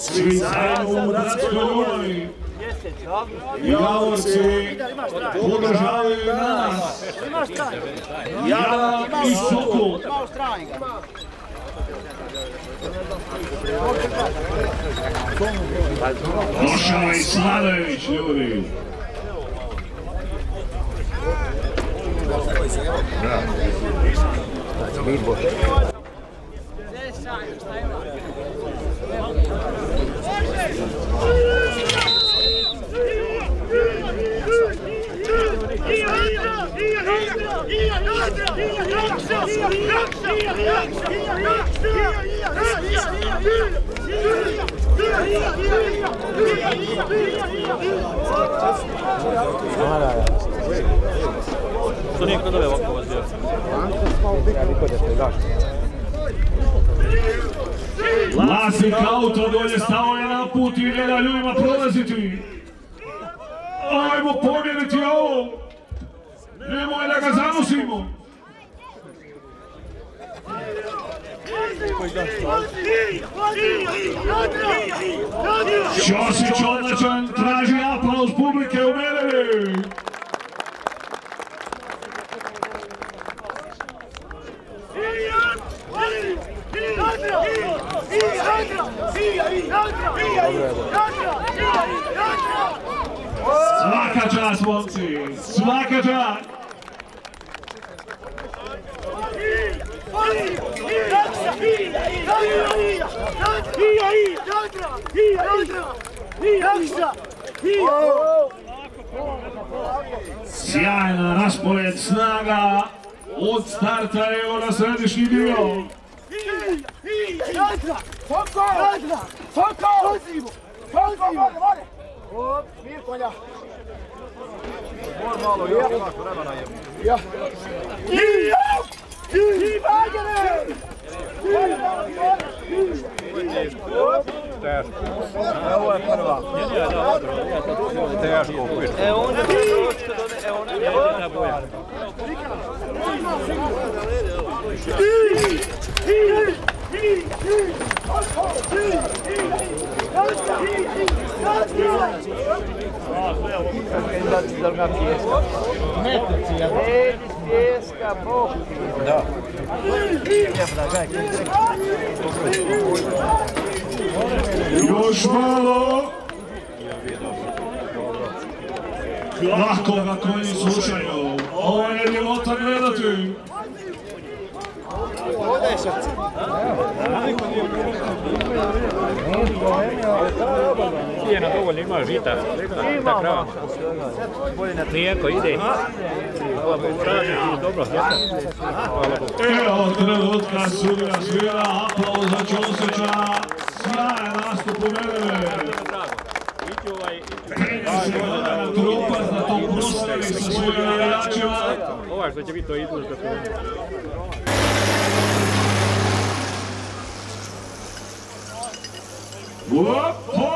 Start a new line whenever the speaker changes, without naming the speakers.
Svi zajedno u bratskoj ljubavi. Javorci podržavaju nas. Javan i Sokol. Došao je Sladović, ljudi.
To nije kod ove ovako vas djece. Ja niko da se gaši.
Vlasnik auto dolje stao je na put i gleda ljudima prolaziti. Ajmo pomjeriti ovo. Nemoj da ga zanosimo. Ćosić odličan, traži aplauz publike u Svaka čast, momci, svaka čast. Sjajan raspored snaga od starta evo na središnji dio.
Täällä on onda će doći kod one, e ona je jedina boja.
Još malo. Lako ga konji slušaju. Ovo je ljubota gledati.
Cijena dovoljno ima žita. Da krava. Mlijeko ide. Hvala Bogu, traži dobro. Hvala Bogu.
Evo trenutka sudija svira, aplauz za Ćosića. Sjajan nastup u.
Ići ovaj,
30 godina trupac na tom proslavi sa svojim navijačima.
ovaj što će biti to izluz da Opa!